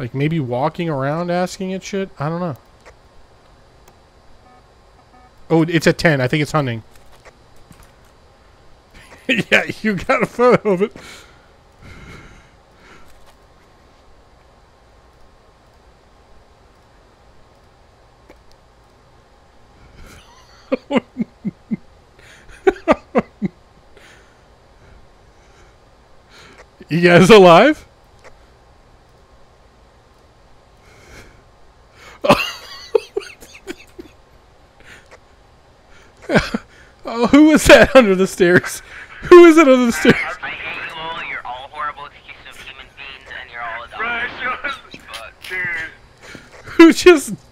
Like maybe walking around asking it shit? I don't know. Oh, it's at 10. I think it's hunting. yeah, you got a photo of it. you guys alive? oh, who was that under the stairs? Who is it under the stairs? I hate you all. You're all horrible excuses of human beings, and you're all adults. Bro, Fuck. Who just? Who? Easy